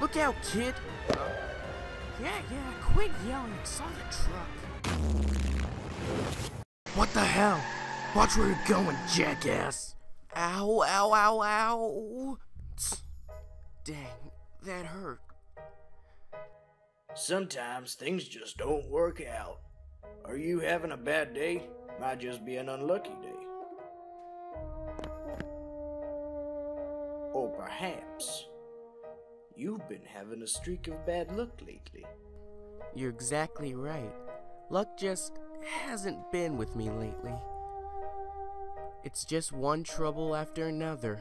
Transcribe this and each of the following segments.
Look out, kid! Yeah, yeah, quit yelling. Saw the truck. What the hell? Watch where you're going, jackass! Ow, ow, ow, ow! Dang, that hurt. Sometimes things just don't work out. Are you having a bad day? Might just be an unlucky day. Or perhaps you've been having a streak of bad luck lately. You're exactly right. Luck just hasn't been with me lately. It's just one trouble after another,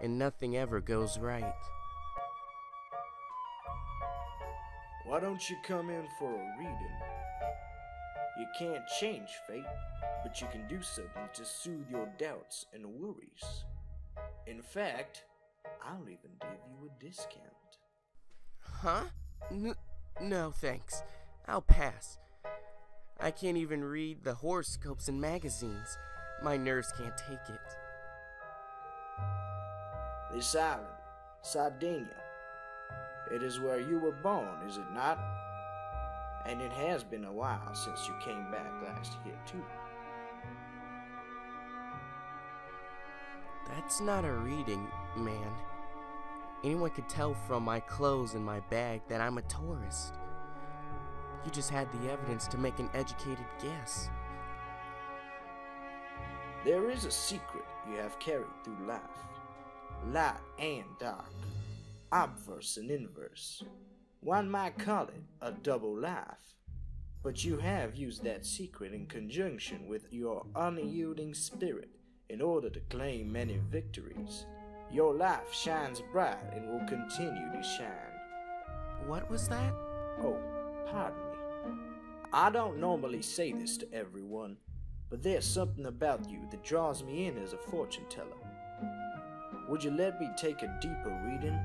and nothing ever goes right. Why don't you come in for a reading? You can't change fate, but you can do something to soothe your doubts and worries. In fact, I'll even give you a discount. Huh? N- no, thanks. I'll pass. I can't even read the horoscopes in magazines. My nerves can't take it. This island, Sardinia. It is where you were born, is it not? And it has been a while since you came back last year, too. That's not a reading, man. Anyone could tell from my clothes and my bag that I'm a tourist. You just had the evidence to make an educated guess. There is a secret you have carried through life light and dark, obverse and inverse. One might call it a double life. But you have used that secret in conjunction with your unyielding spirit in order to claim many victories. Your life shines bright and will continue to shine. What was that? Oh, pardon me. I don't normally say this to everyone, but there's something about you that draws me in as a fortune teller. Would you let me take a deeper reading?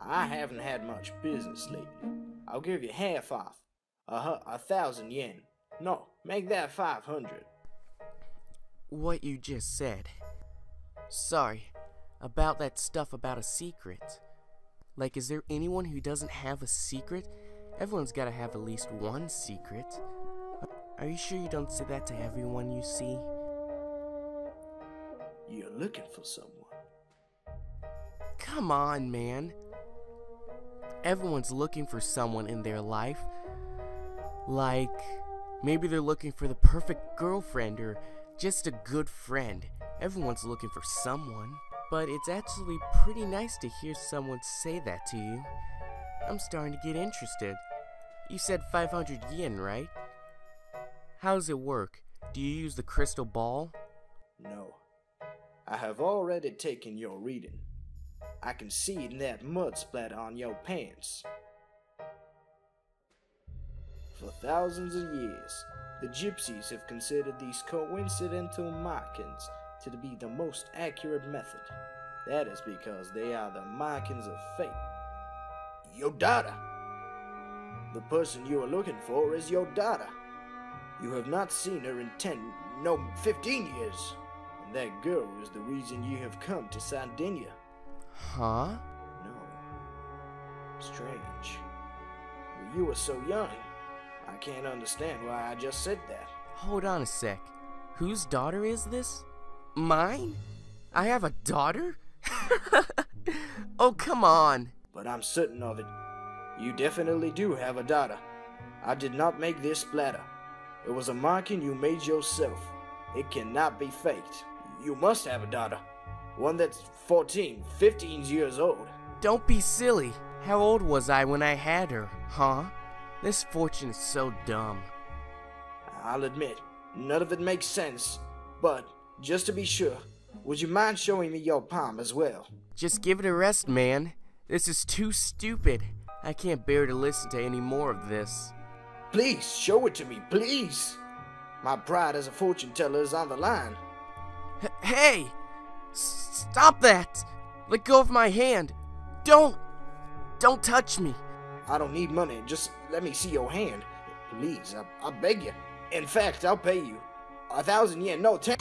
I haven't had much business lately. I'll give you half off. A, a thousand yen. No, make that five hundred. What you just said. Sorry, about that stuff about a secret. Like, is there anyone who doesn't have a secret? Everyone's gotta have at least one secret. Are you sure you don't say that to everyone you see? You're looking for someone. Come on, man. Everyone's looking for someone in their life. Like, maybe they're looking for the perfect girlfriend or just a good friend. Everyone's looking for someone. But it's actually pretty nice to hear someone say that to you. I'm starting to get interested. You said 500 yen, right? How does it work? Do you use the crystal ball? No. I have already taken your reading. I can see that mud splatter on your pants. For thousands of years, the gypsies have considered these coincidental markings to be the most accurate method. That is because they are the markings of fate. Your daughter! The person you are looking for is your daughter. You have not seen her in 10, no, 15 years. And that girl is the reason you have come to Sardinia. Huh? No. Strange. You were so young. I can't understand why I just said that. Hold on a sec. Whose daughter is this? Mine? I have a daughter? oh, come on. But I'm certain of it. You definitely do have a daughter. I did not make this splatter. It was a marking you made yourself. It cannot be faked. You must have a daughter. One that's 14, 15 years old. Don't be silly. How old was I when I had her, huh? This fortune is so dumb. I'll admit, none of it makes sense. But, just to be sure, would you mind showing me your palm as well? Just give it a rest, man. This is too stupid. I can't bear to listen to any more of this. Please, show it to me, please. My pride as a fortune teller is on the line. H- hey! S- stop that! Let go of my hand! Don't! Don't touch me! I don't need money, just let me see your hand. Please, I, I beg you. In fact, I'll pay you. A thousand yen, no, ten.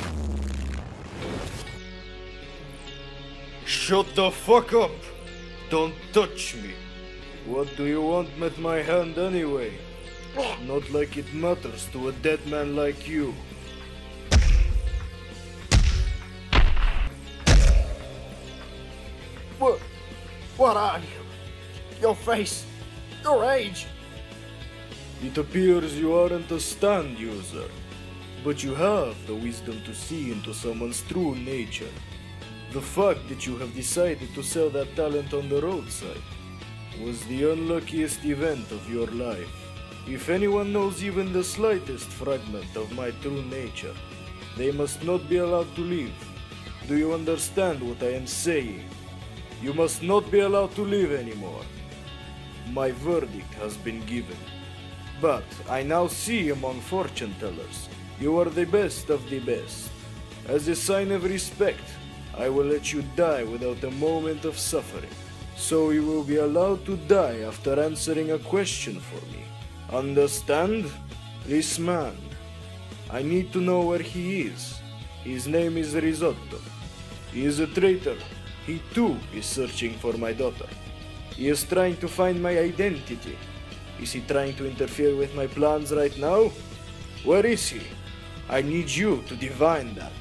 Shut the fuck up! Don't touch me! What do you want with my hand anyway? Not like it matters to a dead man like you. What? What are you? Your face? Your age? It appears you aren't a stand user, but you have the wisdom to see into someone's true nature. The fact that you have decided to sell that talent on the roadside was the unluckiest event of your life. If anyone knows even the slightest fragment of my true nature, they must not be allowed to live. Do you understand what I am saying? You must not be allowed to live anymore. My verdict has been given. But I now see among fortune tellers, you are the best of the best. As a sign of respect, I will let you die without a moment of suffering. So you will be allowed to die after answering a question for me. Understand? This man. I need to know where he is. His name is Risotto. He is a traitor. He too is searching for my daughter. He is trying to find my identity. Is he trying to interfere with my plans right now? Where is he? I need you to divine that.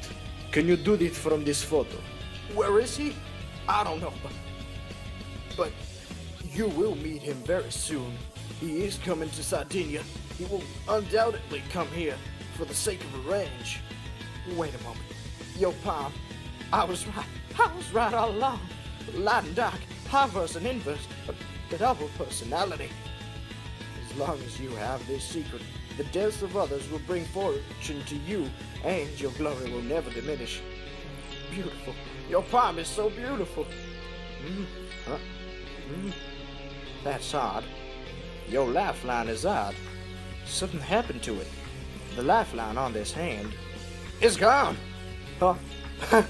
Can you do it from this photo? Where is he? I don't know, but. But you will meet him very soon. He is coming to Sardinia. He will undoubtedly come here for the sake of revenge. Wait a moment. Yo, Palm, I was right. I was right all along. Light and dark, perverse and inverse, a double personality. As long as you have this secret, the deaths of others will bring fortune to you, and your glory will never diminish. Beautiful. Your palm is so beautiful. Mm. Huh? Mm. That's odd. Your lifeline is odd. Something happened to it. The lifeline on this hand is gone. Huh?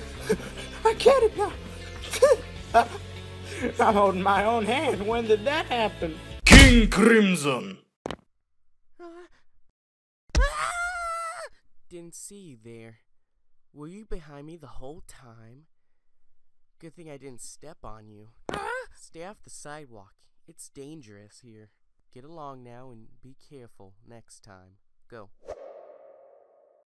I it now. I'm holding my own hand. When did that happen? King Crimson! Didn't see you there. Were you behind me the whole time? Good thing I didn't step on you. Stay off the sidewalk. It's dangerous here. Get along now and be careful next time. Go.